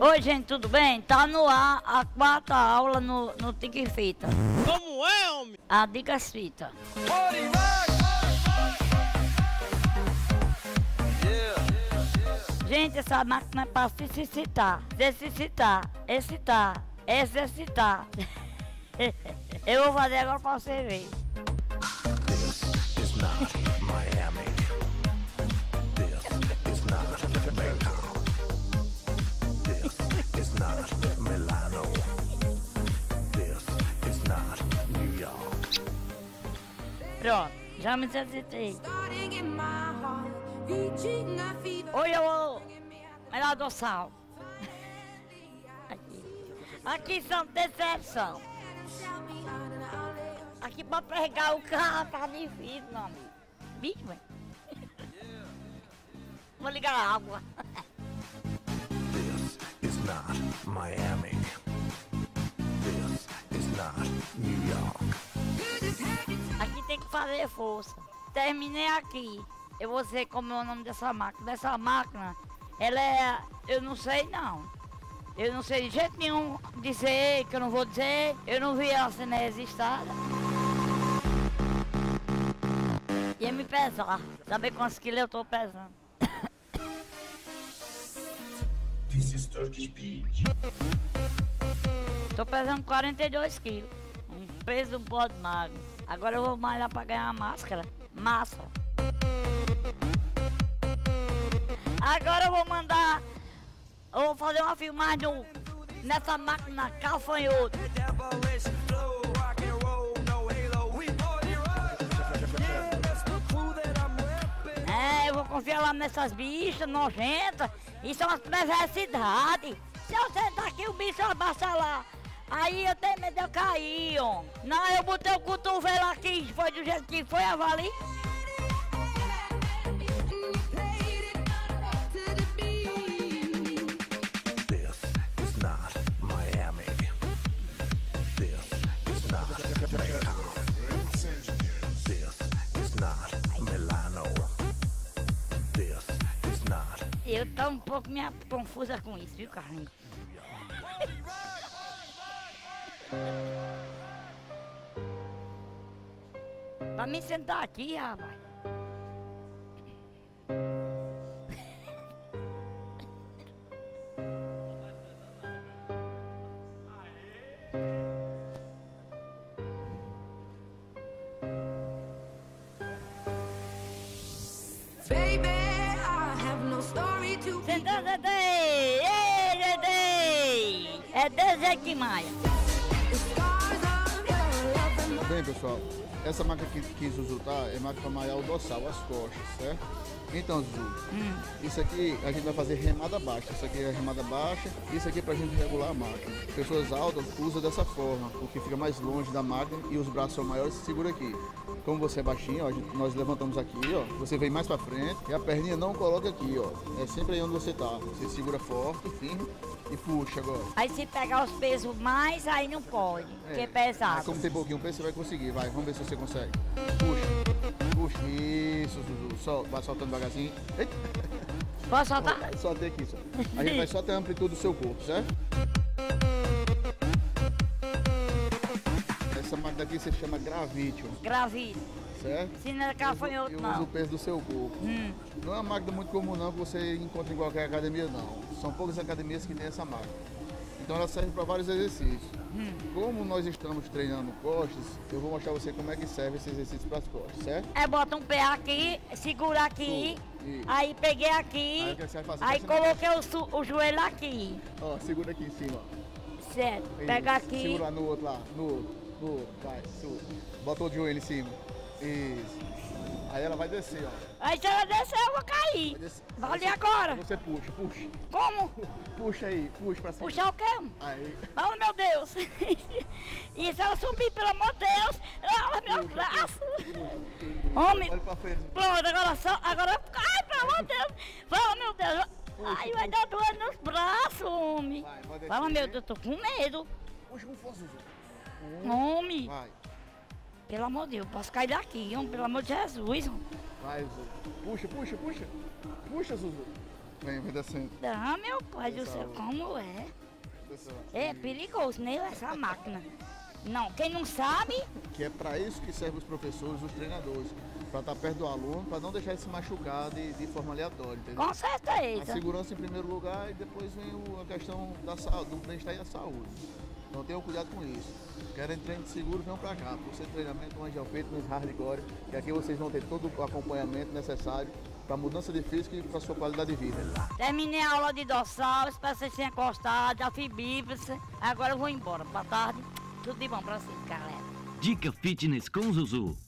Oi, gente, tudo bem? Tá no ar a quarta aula no, no Tique Fita. Como é, homem? A Dicas Fita. Gente, essa máquina é pra se excitar, se excitar, excitar, exercitar. Eu vou fazer agora pra você ver. This is not Pronto, já me exercitei. Starting in my heart, reaching a fever. Hoje eu vou melhor do sal. Aqui. Aqui são decepção. Aqui pra pegar o carro tá difícil, meu amigo. Bicho, velho. Vou ligar a água. This is not Miami. Fazer força. Terminei aqui. Eu vou dizer como é o nome dessa máquina. Dessa máquina, ela é. Eu não sei não. Eu não sei de jeito nenhum dizer, que eu não vou dizer. Eu não vi ela sendo registrada. Ia me pesar. Saber quantos quilos eu tô pesando. This is Turkish Beach. Tô pesando 42 quilos. Um peso um pó magro. Agora eu vou malhar pra ganhar máscara. Massa. Agora eu vou mandar. Eu vou fazer uma filmagem nessa máquina calfanhoto. É, eu vou confiar lá nessas bichas nojentas. Isso é uma perversidade. Se eu sentar aqui, o bicho abaixa lá. Aí eu tenho medo de eu cair, ó. Não, eu botei o cotovelo aqui, foi do jeito que foi, avali. This is not Miami. This is not Bangkok. This is not Milano. This is not Eu tô um pouco minha confusa com isso, viu, Carlinhos? Pra me sentar aqui, rapaz. Baby, I have no story to be Sentando, sentei! Ei, sentei! É desse jeito que Bem, pessoal, essa máquina que, que Zuzu tá é máquina para malhar o dorsal, as costas, certo? Então, Zuzu, isso aqui a gente vai fazer remada baixa. Isso aqui é remada baixa, isso aqui é pra gente regular a máquina. Pessoas altas usam dessa forma, porque fica mais longe da máquina e os braços são maiores, segura aqui. Como você é baixinho, ó, a gente- nós levantamos aqui, ó. Você vem mais pra frente e a perninha não coloca aqui, ó. É sempre aí onde você tá. Você segura forte, firme e puxa agora. Aí se pegar os pesos mais, aí não pode, porque é Ah, pesado. como tem pouquinho peso, você vai conseguir. Vai, vamos ver se você consegue. Puxa. Puxa. Isso, Zuzu. Sol, vai soltando devagarzinho. Eita. Posso soltar? Soltei aqui, só. A gente vai só ter a amplitude do seu corpo, certo? Essa máquina aqui se chama Gravitio, Gravito. certo? Se não é gafanhoto, Eu uso o não. peso do seu corpo. Hum. Não é uma máquina muito comum não que você encontra em qualquer academia não. São poucas academias que têm essa máquina. Então ela serve para vários exercícios. Hum. Como nós estamos treinando costas, eu vou mostrar você como é que serve esse exercício para as costas, certo? É, bota um pé aqui, segura aqui, aí peguei aqui, Aí fazer? aí coloquei o, o joelho aqui, Ó, segura aqui em cima. certo? Isso. Pega aqui, Segura no outro lá, no outro, no outro, vai, segura. Bota o joelho em cima. Isso. Aí ela vai descer, ó. aí se ela descer eu vou cair. Vai descer. Vale agora. Você puxa, puxa. Como? Puxa aí, puxa pra cima. Puxar o quê? Aí. Oh, meu Deus! e se ela subir, pelo amor de Deus, ela meu braço! Homem, Olha pra frente. pronto, agora só, agora, ai, pelo amor de Deus! Fala, meu Deus! Ai, vai dar dor nos braços, homem! Vai, vai descer. Fala, meu Deus, eu tô com medo! Puxa com força. Homem, Vai, pelo amor de Deus, posso cair daqui, homem, pelo amor de Jesus! homem. vai, Zuzu. Puxa, puxa, puxa. Puxa, Zuzu. Vem, vem descendo. Ah, meu pai do céu, como é? É perigoso, né? Essa máquina. Não, quem não sabe, Que é para isso que servem os professores, os treinadores. Para estar perto do aluno, para não deixar ele se machucar de, de forma aleatória, entendeu? com A certeza. segurança em primeiro lugar e depois vem o- a questão da, do bem-estar e da saúde. Então tenham cuidado com isso. Querem treino de seguro, venham para cá. Por ser treinamento, um Angel Peito, nos Hardcore, que aqui vocês vão ter todo o acompanhamento necessário para mudança de físico e para sua qualidade de vida. Terminei a aula de dorsal, espero que vocês tenham gostado, já fiz bíceps. Agora eu vou embora. Boa tarde. Tudo de bom pra vocês, galera. Dica Fitness com Zuzu.